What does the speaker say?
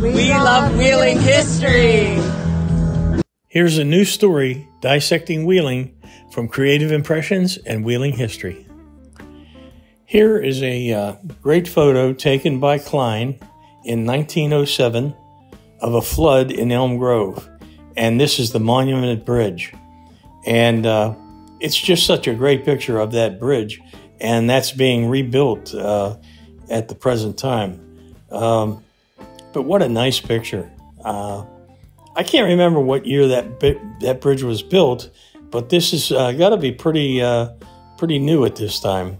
We love Wheeling history. Here's a new story dissecting Wheeling from Creative Impressions and Wheeling History. Here is a uh, great photo taken by Klein in 1907 of a flood in Elm Grove. And this is the Monument Bridge. And uh, it's just such a great picture of that bridge. And that's being rebuilt uh, at the present time. Um, but what a nice picture. Uh, I can't remember what year that that bridge was built, but this has uh, got to be pretty uh, pretty new at this time.